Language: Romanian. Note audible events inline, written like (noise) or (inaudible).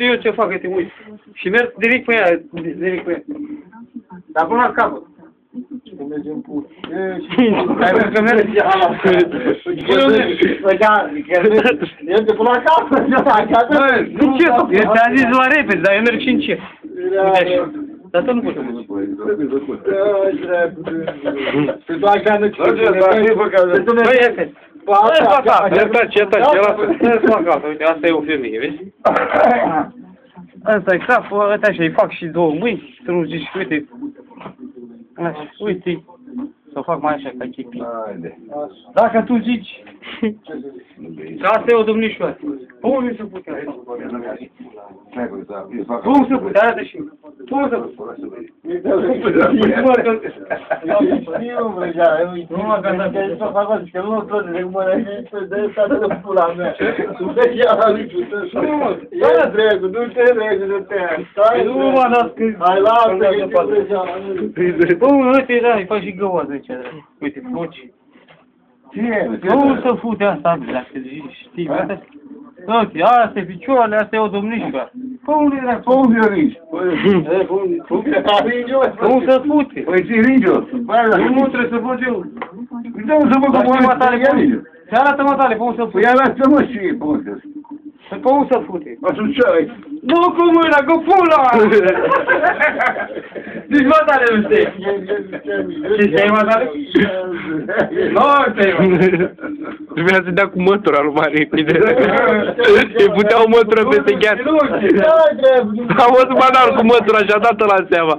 știu eu ce fac, că te uiți. Și merg direct pe ea, direct pe ea. Dar până la capăt. Mergem pur. Ai văzut că merg? Păi da, este până la capăt. Bă, nu ce? Eu ți-am zis la repede, dar eu merg și încet. Dar tu nu poți să mă Pe doar că nu Băi, este. Să fac asta, iertați, iertați, iertați. Să fac asta, uite, asta e o femeie, vezi? Asta e capul, uite așa, îi fac și două mâini, să nu zici, uite. Așa, uite, să o fac mai așa, ca chipii. Dacă tu zici, că asta e o domnișoară. Cum se putea asta? Cum se putea? Arată și Cum se putea? Nu mă gândeam, nu mă gândeam că să fac asta, că nu mă place de cum mă să dă să dă pula mea. Nu te ia la niciun să Ia dregu, du te dregu, du te. Stai. Nu mă las că... Hai lasă că e deja. Bă, uite, da, îi fac și găoază aici, da. Uite, fugi. Ce? Nu să fute asta, dacă știi, asta Uite, asta e picioarele, asta e o domnișoară. Păi unde era? Păi unde e ringi? (laughs) Cum să fute? Păi zi ringi-o. Nu trebuie să fut eu. Uite mă să văd Dar cum știi, mă, tale, arată cum? ringi. Ce arată, mă, tale, cum să Păi fute? arată-mă și cum să Păi cum să fute? Atunci ce ai? Nu cu mâna, cu pula! (laughs) Nici mă, tale, nu știi. Ce știi, mă, tale? (laughs) Nu știi, mă. Trebuia să dea cu mătura lui Marie Pide. Îi putea o mătură peste gheață. A fost banal cu mătura și a dat la seama.